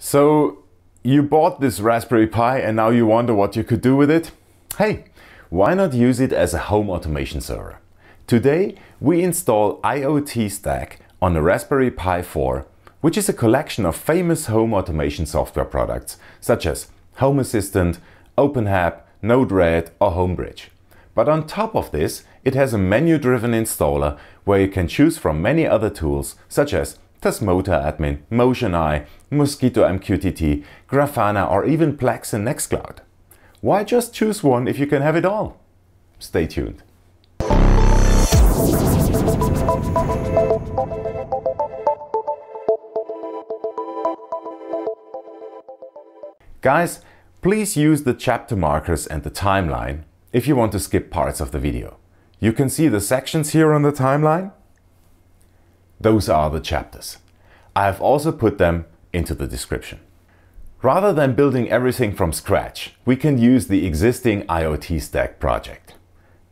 So you bought this Raspberry Pi and now you wonder what you could do with it? Hey, why not use it as a home automation server? Today we install IoT Stack on a Raspberry Pi 4, which is a collection of famous home automation software products such as Home Assistant, OpenHAB, Node-RED or HomeBridge. But on top of this, it has a menu-driven installer where you can choose from many other tools such as Tasmota Admin, MotionEye, Mosquitto MQTT, Grafana or even Plex and Nextcloud. Why just choose one if you can have it all? Stay tuned. Guys, please use the chapter markers and the timeline if you want to skip parts of the video. You can see the sections here on the timeline. Those are the chapters. I have also put them into the description. Rather than building everything from scratch, we can use the existing IoT Stack project.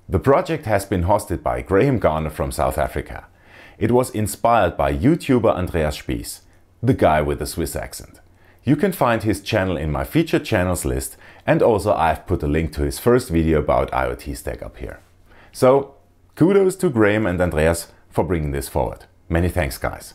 The project has been hosted by Graham Garner from South Africa. It was inspired by YouTuber Andreas Spiess, the guy with the Swiss accent. You can find his channel in my featured channels list and also I've put a link to his first video about IoT Stack up here. So kudos to Graham and Andreas for bringing this forward. Many thanks guys.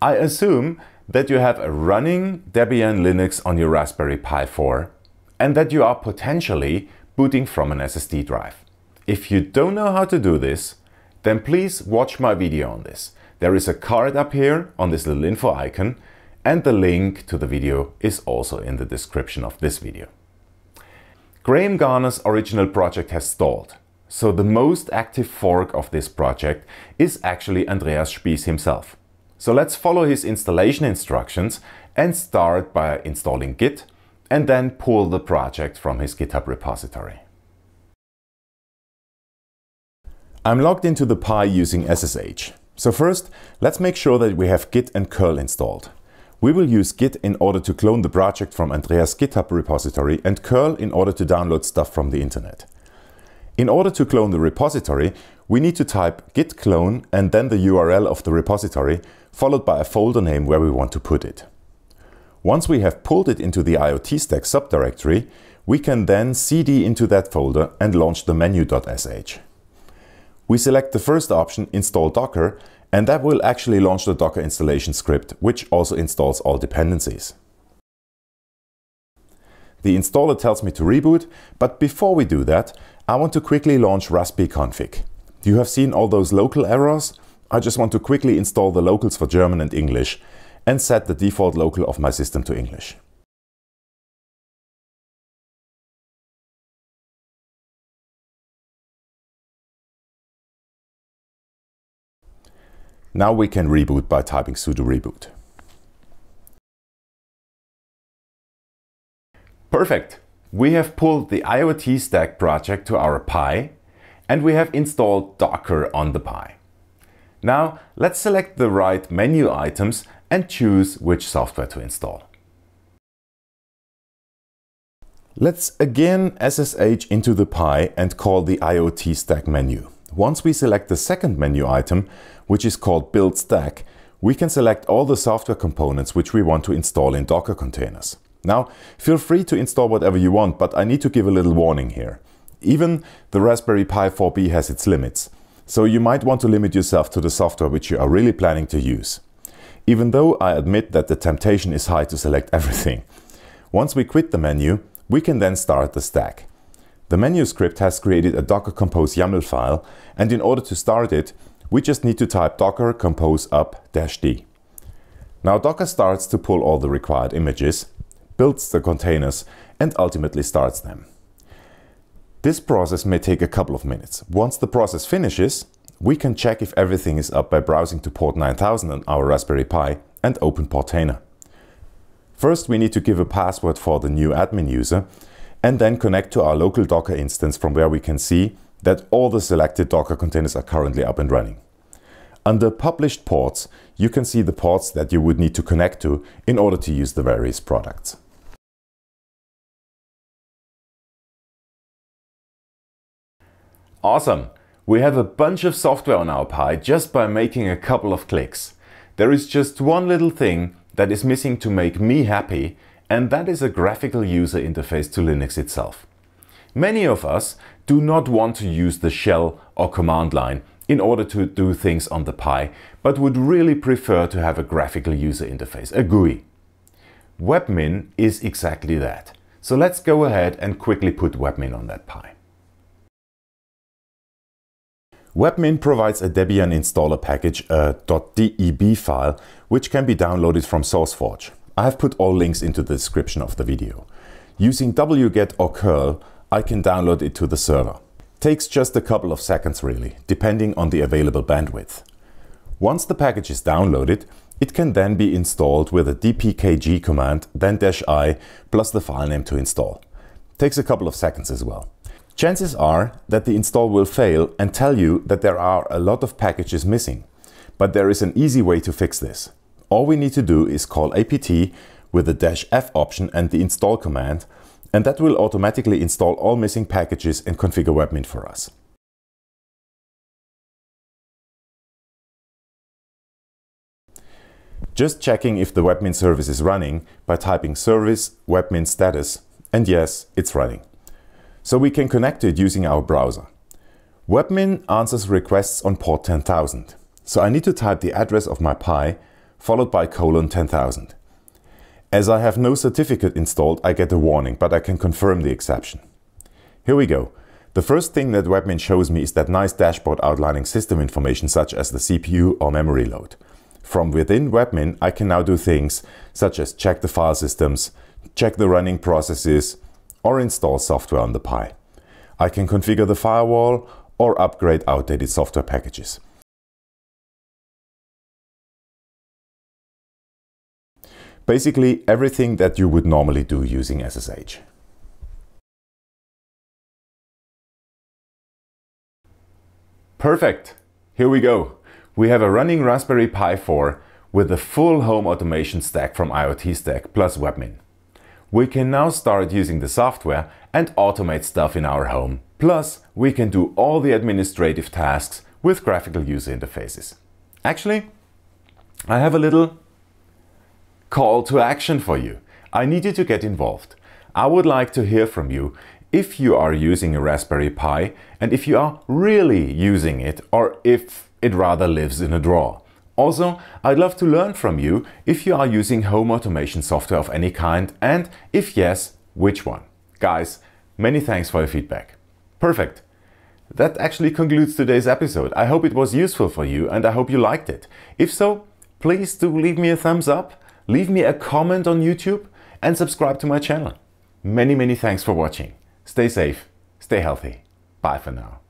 I assume that you have a running Debian Linux on your Raspberry Pi 4 and that you are potentially booting from an SSD drive. If you don't know how to do this, then please watch my video on this. There is a card up here on this little info icon and the link to the video is also in the description of this video. Graham Garner's original project has stalled, so the most active fork of this project is actually Andreas Spiess himself. So let's follow his installation instructions and start by installing Git and then pull the project from his GitHub repository. I'm logged into the Pi using SSH. So first, let's make sure that we have Git and curl installed. We will use Git in order to clone the project from Andreas' GitHub repository and curl in order to download stuff from the internet. In order to clone the repository, we need to type git clone and then the URL of the repository, followed by a folder name where we want to put it. Once we have pulled it into the IoT stack subdirectory, we can then cd into that folder and launch the menu.sh. We select the first option, install Docker, and that will actually launch the Docker installation script, which also installs all dependencies. The installer tells me to reboot, but before we do that, I want to quickly launch raspi-config. You have seen all those locale errors? I just want to quickly install the locales for German and English and set the default locale of my system to English. Now we can reboot by typing sudo reboot. Perfect. We have pulled the IoT Stack project to our Pi and we have installed Docker on the Pi. Now let's select the right menu items and choose which software to install. Let's again SSH into the Pi and call the IoT Stack menu. Once we select the second menu item, which is called Build Stack, we can select all the software components which we want to install in Docker containers. Now, feel free to install whatever you want, but I need to give a little warning here. Even the Raspberry Pi 4B has its limits, so you might want to limit yourself to the software which you are really planning to use. Even though I admit that the temptation is high to select everything. Once we quit the menu, we can then start the stack. The menu script has created a docker compose YAML file, and in order to start it, we just need to type docker compose up-d. Now Docker starts to pull all the required images, builds the containers, and ultimately starts them. This process may take a couple of minutes. Once the process finishes, we can check if everything is up by browsing to port 9000 on our Raspberry Pi and open Portainer. First we need to give a password for the new admin user and then connect to our local Docker instance from where we can see that all the selected Docker containers are currently up and running. Under Published Ports, you can see the ports that you would need to connect to in order to use the various products. Awesome! We have a bunch of software on our Pi just by making a couple of clicks. There is just one little thing that is missing to make me happy, and that is a graphical user interface to Linux itself. Many of us do not want to use the shell or command line in order to do things on the Pi, but would really prefer to have a graphical user interface, a GUI. Webmin is exactly that. So let's go ahead and quickly put Webmin on that Pi. Webmin provides a Debian installer package, a .deb file, which can be downloaded from SourceForge. I have put all links into the description of the video. Using wget or curl, I can download it to the server. Takes just a couple of seconds really, depending on the available bandwidth. Once the package is downloaded, it can then be installed with a dpkg command, then i, plus the file name to install. Takes a couple of seconds as well. Chances are that the install will fail and tell you that there are a lot of packages missing. But there is an easy way to fix this. All we need to do is call apt with the dash f option and the install command and that will automatically install all missing packages and configure Webmin for us. Just checking if the Webmin service is running by typing service webmin status and yes, it's running. So we can connect to it using our browser. Webmin answers requests on port 10,000. So I need to type the address of my Pi followed by colon 10,000. As I have no certificate installed, I get a warning, but I can confirm the exception. Here we go. The first thing that Webmin shows me is that nice dashboard outlining system information such as the CPU or memory load. From within Webmin, I can now do things such as check the file systems, check the running processes, or install software on the Pi. I can configure the firewall or upgrade outdated software packages. Basically everything that you would normally do using SSH. Perfect! Here we go. We have a running Raspberry Pi 4 with the full home automation stack from IoT Stack plus Webmin. We can now start using the software and automate stuff in our home. Plus, we can do all the administrative tasks with graphical user interfaces. Actually, I have a little call to action for you. I need you to get involved. I would like to hear from you if you are using a Raspberry Pi and if you are really using it or if it rather lives in a drawer. Also, I'd love to learn from you if you are using home automation software of any kind and if yes, which one. Guys, many thanks for your feedback. Perfect. That actually concludes today's episode. I hope it was useful for you and I hope you liked it. If so, please do leave me a thumbs up leave me a comment on YouTube and subscribe to my channel. Many, many thanks for watching. Stay safe, stay healthy. Bye for now.